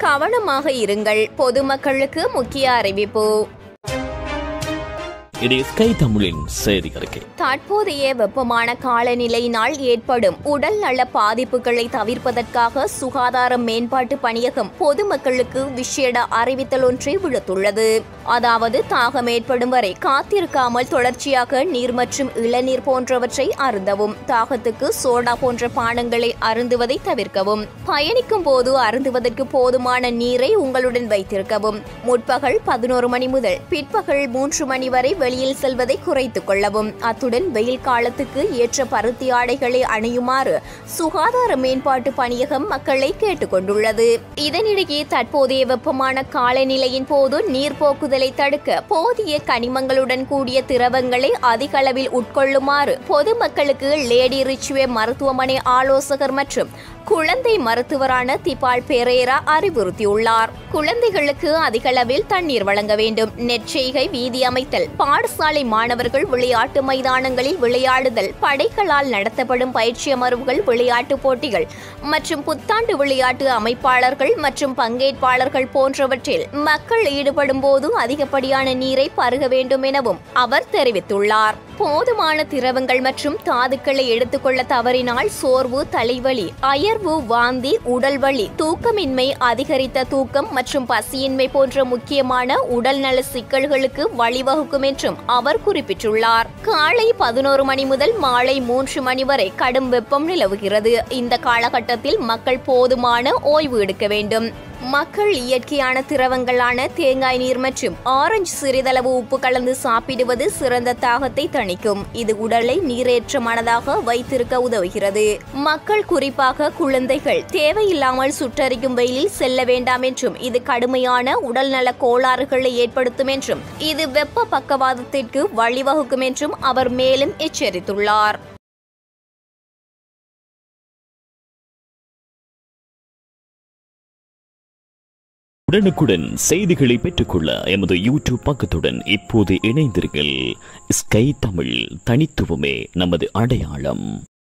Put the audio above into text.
கவனமாக இருங்கள். பொதுமக்களுக்கு முக்கிய அறிவிப்பு. இது ஸ்கை தமிழின் செய்தி அறிக்கை. தற்போதைய வெப்பமான காலநிலையினால் ஏற்படும். உடல் நல பாதிப்புகளை தவிர்ப்பதற்காக சுகாதார மேம்பாட்டு பணியகம் பொதுமக்களுக்கு விசேட அறிவித்தல் ஒன்றை விடுத்துள்ளது. அதாவது தாகம் ஏற்படும் வரை காத்திருக்காமல் தொடர்ச்சியாக நீர் மற்றும் இளநீர் போன்றவற்றை அருந்தவும். தாகத்துக்கு சோடா போன்ற பானங்களை அருந்துவதை தவிர்க்கவும். பயணிக்கும் போது அருந்துவதற்கு போதுமான நீரை உங்களுடன் வைத்திருக்கவும். முற்பகல் பதினோரு மணி முதல் பிற்பகல் மூன்று மணி வரை வெளியில் செல்வதை குறைத்துக் கொள்ளவும். அத்துடன் வெயில் காலத்துக்கு ஏற்ற பருத்தி ஆடைகளை அணியுமாறு சுகாதார மேம்பாட்டு பணியகம் மக்களை கேட்டுக்கொண்டுள்ளது இதனிடையே தற்போதைய வெப்பமான காலநிலையின் போது நீர்ப்போக்குதலை தடுக்க போதிய கனிமங்களுடன் கூடிய திரவங்களை அதிக அளவில் உட்கொள்ளுமாறு பொதுமக்களுக்கு லேடி ரிச்வே மருத்துவமனை ஆலோசகர் மற்றும் குழந்தை மருத்துவரான திபால் பெரேரா அறிவுறுத்தியுள்ளார். குழந்தைகளுக்கு அதிகளவில் தண்ணீர் வழங்க வேண்டும். நெற்செய்கை வீதி அமைத்தல் பாடசாலை மாணவர்கள் விளையாட்டு மைதானங்களில் விளையாடுதல் படைகளால் நடத்தப்படும் பயிற்சி அமர்வுகள் விளையாட்டுப் போட்டிகள் மற்றும் புத்தாண்டு விளையாட்டு அமைப்பாளர்கள் மற்றும் பங்கேற்பாளர்கள் போன்றவற்றில் மக்கள் ஈடுபடும் போது அதிகப்படியான நீரை பருக வேண்டும் எனவும் அவர் தெரிவித்துள்ளார். போதுமான திரவங்கள் மற்றும் தாதுக்களை எடுத்துக்கொள்ள தவறினால் சோர்வு தலைவலி அயர்வு வாந்தி உடல்வலி தூக்கமின்மை அதிகரித்த தூக்கம் மற்றும் பசியின்மை போன்ற முக்கியமான உடல்நல சிக்கல்களுக்கு வழிவகுக்கும் என்றும் அவர் குறிப்பிட்டுள்ளார். காலை பதினோரு மணி முதல் மாலை மூன்று மணி வரை கடும் வெப்பம் நிலவுகிறது. இந்த காலகட்டத்தில் மக்கள் போதுமான ஓய்வு எடுக்க வேண்டும். மக்கள் இயற்கையான திரவங்களான தேங்காய் நீர் மற்றும் ஆரஞ்சு சிறிதளவு உப்பு கலந்து சாப்பிடுவது சிறந்த தாகத்தை தணிக்கும். இது உடலை நீரேற்றமானதாக வைத்திருக்க உதவுகிறது. மக்கள் குறிப்பாக குழந்தைகள் தேவையில்லாமல் சுட்டரிக்கும் வெயிலில் செல்ல வேண்டாம் என்றும் இது கடுமையான உடல்நல கோளாறுகளை ஏற்படுத்தும் என்றும் இது வெப்ப பக்கவாதத்திற்கு வழிவகுக்கும் என்றும் அவர் மேலும் எச்சரித்துள்ளார். உடனுக்குடன் செய்திகளை பெற்றுக்கொள்ள எமது யூடியூப் பக்கத்துடன் இப்போது இணைந்திருங்கள். ஸ்கை தமிழ் தனித்துவமே நமது அடையாளம்.